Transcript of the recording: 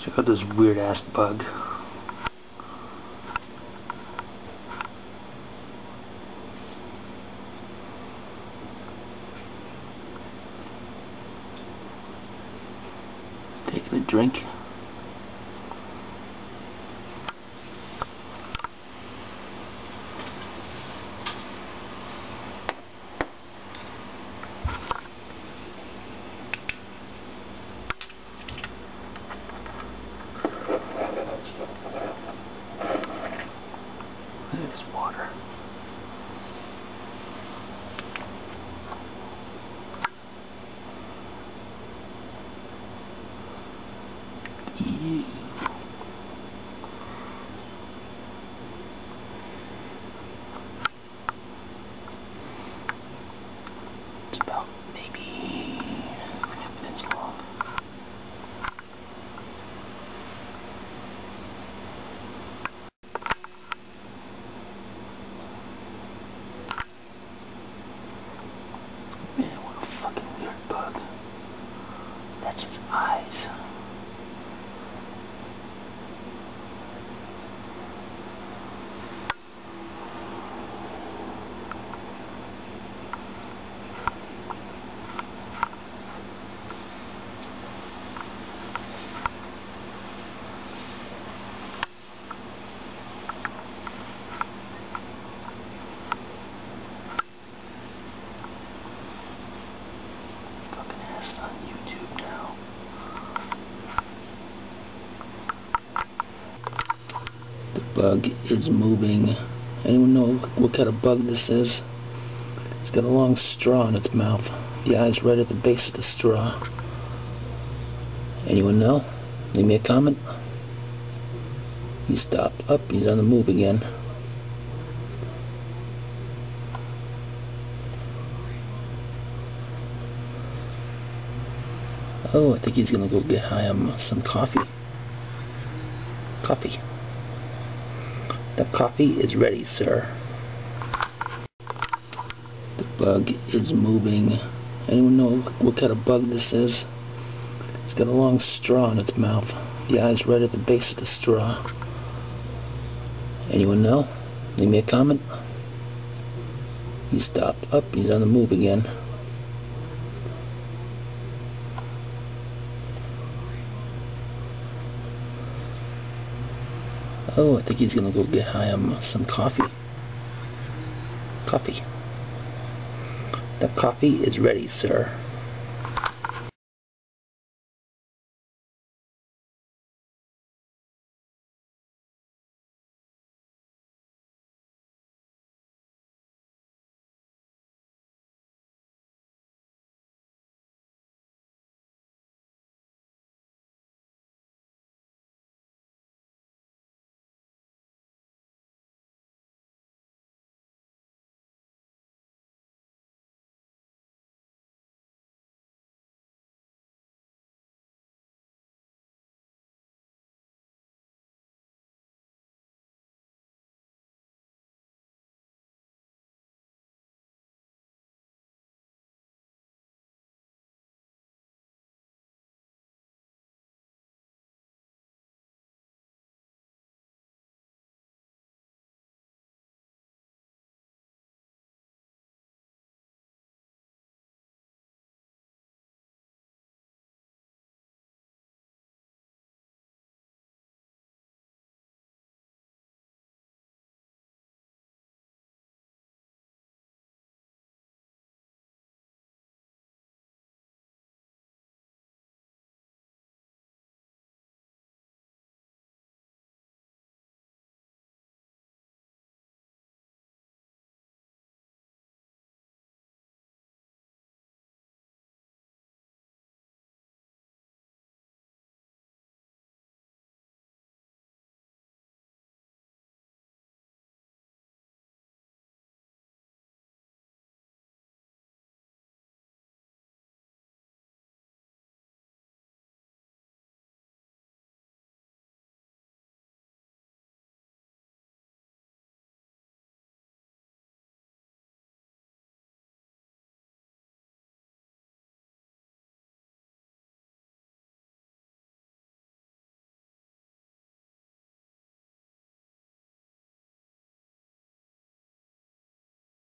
Check out this weird ass bug. Taking a drink. There's water. Ew. It's about maybe half an inch long. Man, what a fucking weird bug. That's its eyes. Fucking ass on YouTube now. The bug is moving. Anyone know what kind of bug this is? It's got a long straw in its mouth. The eye's right at the base of the straw. Anyone know? Leave me a comment. He stopped. Up, he's on the move again. Oh, I think he's gonna go get on some coffee. Coffee. The coffee is ready, sir. The bug is moving. Anyone know what kind of bug this is? It's got a long straw in its mouth. The eye's right at the base of the straw. Anyone know? Leave me a comment. He stopped. Up, he's on the move again. Oh, I think he's gonna go get high on some coffee. Coffee. The coffee is ready, sir.